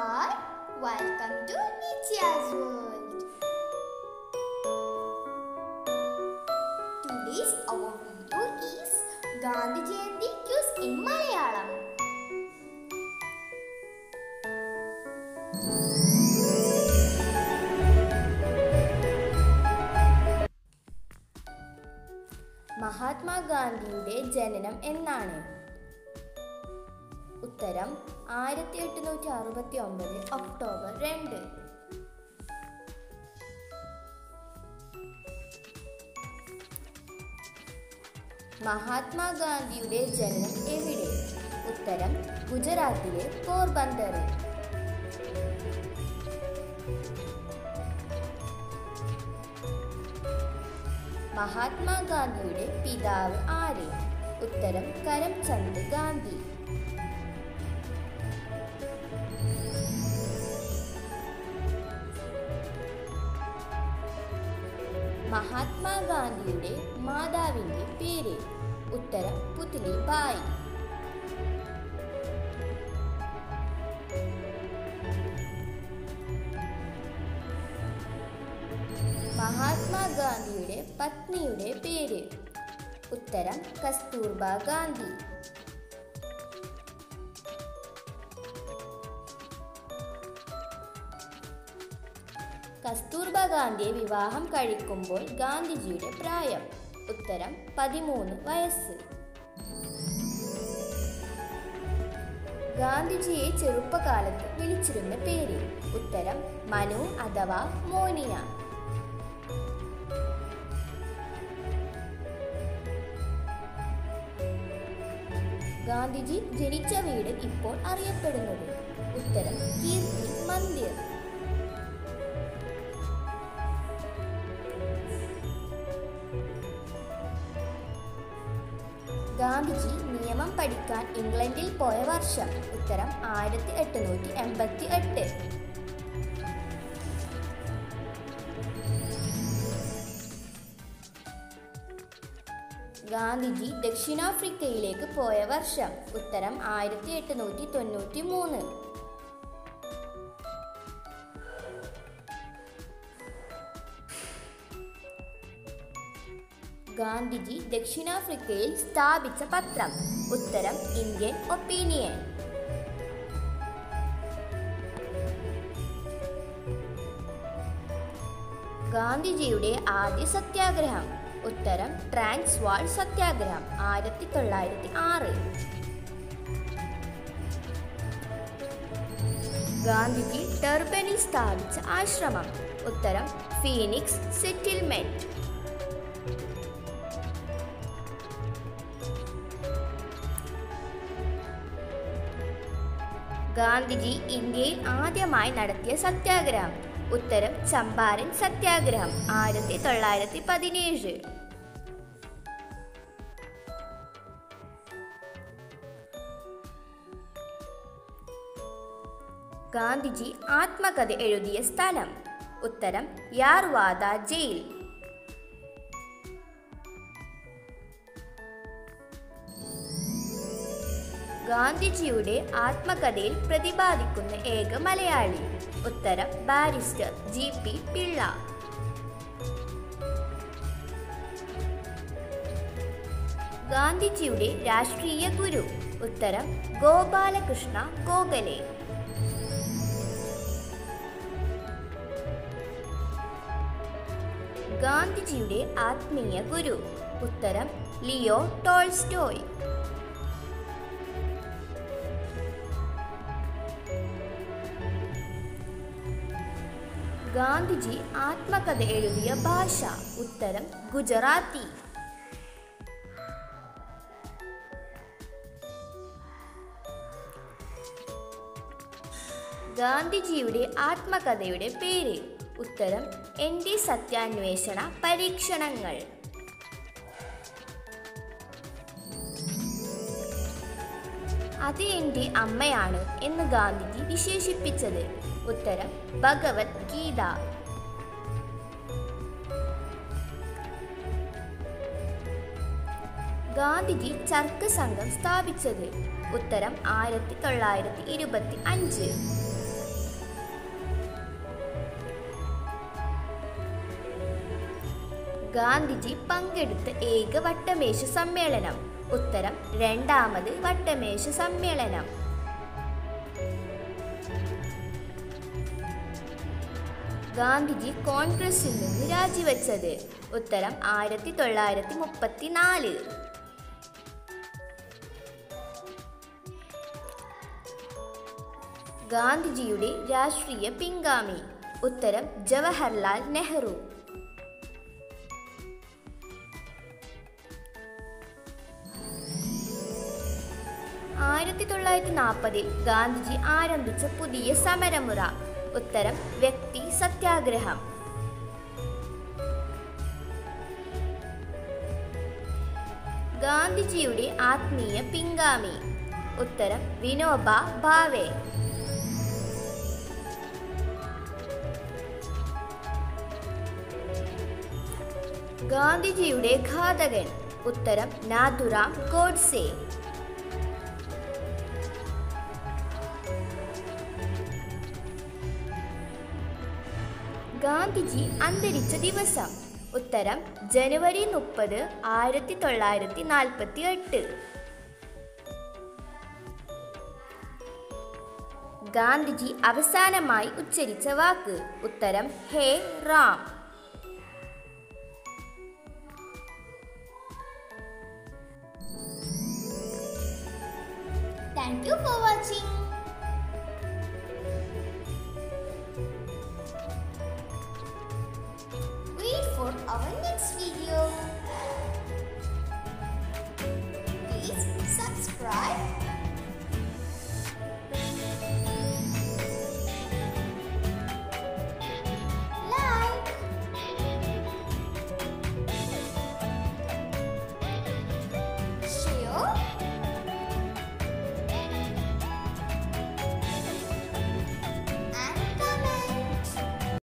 Hi, welcome to Nitya's World. Today's our video is Gandhi Jayanti Quiz in Malayalam. മഹാത്മാഗാന്ധിയുടെ ജനനം എന്നാണ് ഉത്തരം ആയിരത്തി എട്ടുന്നൂറ്റി അറുപത്തി ഒമ്പത് ഒക്ടോബർ രണ്ട്. മഹാത്മാഗാന്ധിയുടെ ജനനം എവിടെ? ഉത്തരം ഗുജറാത്തിലെ പോർബന്തറിൽ മഹാത്മാഗാന്ധിയുടെ പിതാവ് ആര്? ഉത്തരം കരംചന്ദ് ഗാന്ധി. മഹാത്മാഗാന്ധിയുടെ മാതാവിന്റെ പേര്. ഉത്തരം പുത്ലി ബായി. മഹാത്മാഗാന്ധിയുടെ പത്നിയുടെ പേര്. ഉത്തരം കസ്തൂർബ ഗാന്ധി. കസ്തൂർബ ഗാന്ധിയെ വിവാഹം കഴിക്കുമ്പോൾ ഗാന്ധിജിയുടെ പ്രായം. ഉത്തരം പതിമൂന്ന് വയസ്സ്. ഗാന്ധിജിയെ ചെറുപ്പകാലത്ത് വിളിച്ചിരുന്ന പേര്. ഉത്തരം മനു അഥവാ മോനിയ. ഗാന്ധിജി ജനിച്ച വീട് ഇപ്പോൾ അറിയപ്പെടുന്നത്. ഉത്തരം കീർത്തി മന്ദിർ. ഗാന്ധിജി നിയമം പഠിക്കാൻ ഇംഗ്ലണ്ടിൽ പോയ വർഷം. ഉത്തരം ആയിരത്തി എട്ടുനൂറ്റി എൺപത്തി എട്ട് ഗാന്ധിജി ദക്ഷിണാഫ്രിക്കയിലേക്ക് പോയ വർഷം. ഉത്തരം ആയിരത്തി എട്ടുനൂറ്റി തൊണ്ണൂറ്റി മൂന്ന് ഗാന്ധിജി ദക്ഷിണാഫ്രിക്കയിൽ സ്ഥാപിച്ച പത്രം. ഉത്തരം ഇന്ത്യൻ ഒപ്പീനിയൻ. ഗാന്ധിജിയുടെ ആദ്യ സത്യാഗ്രഹം. ഉത്തരം ട്രാൻസ്വാൾ സത്യാഗ്രഹം ആയിരത്തി തൊള്ളായിരത്തി ആറ് ഗാന്ധിജി ടർബനിൽ സ്ഥാപിച്ച ആശ്രമം. ഉത്തരം ഫീനിക്സ് സെറ്റിൽമെന്റ്. ഗാന്ധിജി ഇന്ത്യയിൽ ആദ്യമായി നടത്തിയ സത്യാഗ്രഹം. ഉത്തരം ചമ്പാരൻ സത്യാഗ്രഹം ആയിരത്തി തൊള്ളായിരത്തി പതിനേഴ് ഗാന്ധിജി ആത്മകഥ എഴുതിയ സ്ഥലം. ഉത്തരം യാർവാദ ജയിൽ. ഗാന്ധിജിയുടെ ആത്മകഥയിൽ പ്രതിപാദിക്കുന്ന ഏക മലയാളി. ഉത്തരം ബാരിസ്റ്റർ ജി പി പിള്ള. ഗാന്ധിജിയുടെ രാഷ്ട്രീയ ഗുരു. ഉത്തരം ഗോപാലകൃഷ്ണ ഗോഖലെ. ഗാന്ധിജിയുടെ ആത്മീയ ഗുരു. ഉത്തരം ലിയോ ടോൾസ്റ്റോയ്. ഗാന്ധിജി ആത്മകഥ എഴുതിയ ഭാഷ. ഉത്തരം ഗുജറാത്തി. ഗാന്ധിജിയുടെ ആത്മകഥയുടെ പേര്. ഉത്തരം എൻ ഡി സത്യാന്വേഷണ പരീക്ഷണങ്ങൾ. അത് എന്റെ അമ്മയാണ് എന്ന് ഗാന്ധിജി വിശേഷിപ്പിച്ചത്. ഉത്തരം ഭഗവത്ഗീത ഗാന്ധിജി ചർക്ക സംഘം സ്ഥാപിച്ചത് ഉത്തരം ആയിരത്തി തൊള്ളായിരത്തി ഇരുപത്തി അഞ്ച്. ഗാന്ധിജി പങ്കെടുത്ത ഏക വട്ടമേശ സമ്മേളനം. ഉത്തരം രണ്ടാമത് വട്ടമേശ സമ്മേളനം. ഗാന്ധിജി കോൺഗ്രസിൽ നിന്ന് രാജിവെച്ചത്. ഉത്തരം ആയിരത്തി തൊള്ളായിരത്തി മുപ്പത്തി നാല് ഗാന്ധിജിയുടെ രാഷ്ട്രീയ പിൻഗാമി. ഉത്തരം ജവഹർലാൽ നെഹ്റു. ആയിരത്തി തൊള്ളായിരത്തി നാൽപ്പതിൽ ഗാന്ധിജി ആരംഭിച്ച പുതിയ സമരമുറ. ഉത്തരം വ്യക്തി സത്യാഗ്രഹം ഗാന്ധിജിയുടെ ആത്മീയ പിൻഗാമി ഉത്തരം വിനോബ ഭാവെ ഗാന്ധിജിയുടെ ഘാതകൻ ഉത്തരം നാഥുറാം ഗോഡ്സെ ഗാന്ധിജി അന്തരിച്ച ദിവസം. ഉത്തരം ജനുവരി മുപ്പത് ആയിരത്തി തൊള്ളായിരത്തി നാൽപ്പത്തി എട്ട് ഗാന്ധിജി അവസാനമായി ഉച്ചരിച്ച വാക്ക്. ഉത്തരം ഹേ Ram. Thank you for watching. right?